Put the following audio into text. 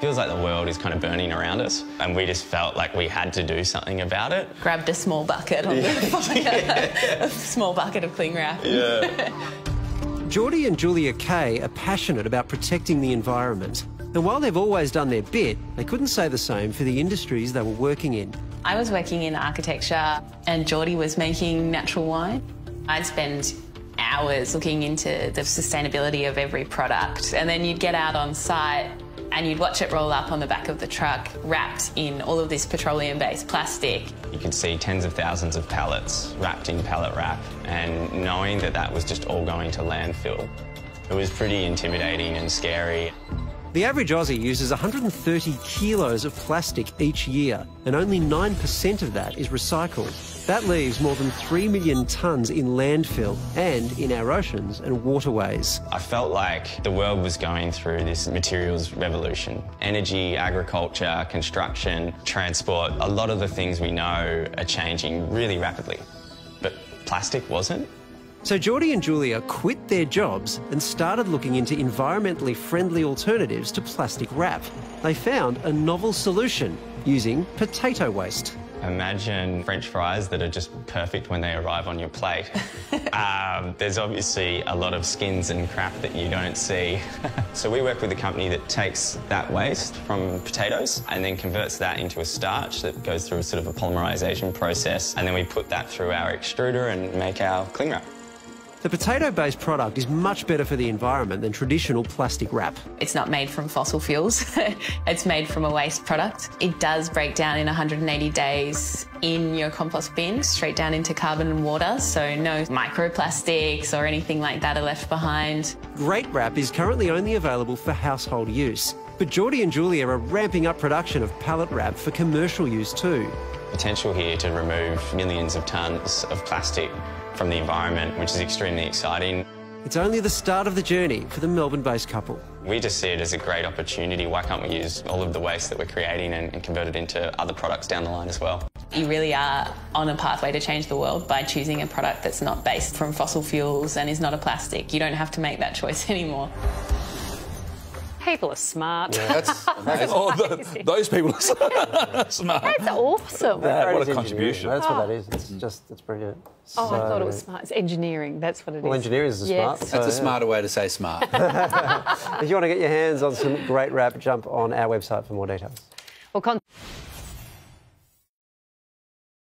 Feels like the world is kind of burning around us, and we just felt like we had to do something about it. Grabbed a small bucket on the fire, a small bucket of cling wrap. Yeah. Jordy and Julia Kay are passionate about protecting the environment. And while they've always done their bit, they couldn't say the same for the industries they were working in. I was working in architecture and Jordy was making natural wine. I'd spend hours looking into the sustainability of every product and then you'd get out on site and you'd watch it roll up on the back of the truck wrapped in all of this petroleum-based plastic. You could see tens of thousands of pallets wrapped in pallet wrap, and knowing that that was just all going to landfill, it was pretty intimidating and scary. The average Aussie uses 130 kilos of plastic each year, and only 9% of that is recycled. That leaves more than 3 million tonnes in landfill and in our oceans and waterways. I felt like the world was going through this materials revolution. Energy, agriculture, construction, transport, a lot of the things we know are changing really rapidly. But plastic wasn't. So Jordy and Julia quit their jobs and started looking into environmentally friendly alternatives to plastic wrap. They found a novel solution using potato waste. Imagine French fries that are just perfect when they arrive on your plate. um, there's obviously a lot of skins and crap that you don't see. so we work with a company that takes that waste from potatoes and then converts that into a starch that goes through a sort of a polymerization process. And then we put that through our extruder and make our cling wrap. The potato-based product is much better for the environment than traditional plastic wrap. It's not made from fossil fuels. it's made from a waste product. It does break down in 180 days in your compost bin, straight down into carbon and water, so no microplastics or anything like that are left behind. Great Wrap is currently only available for household use, but Jordy and Julia are ramping up production of pallet wrap for commercial use too. Potential here to remove millions of tonnes of plastic from the environment, which is extremely exciting. It's only the start of the journey for the Melbourne-based couple. We just see it as a great opportunity. Why can't we use all of the waste that we're creating and, and convert it into other products down the line as well? You really are on a pathway to change the world by choosing a product that's not based from fossil fuels and is not a plastic. You don't have to make that choice anymore. People are smart. Yeah, that's, that's oh, the, those people are smart. That's awesome. That, what a contribution. engineering. That's what that oh. is. It's just, it's brilliant. Oh, I thought it was smart. It's engineering. That's what it is. Well, engineering is yes. smart. That's a So, smarter way to say smart. If you want to get your hands on some Great Wrap, jump on our website for more details. Well, con-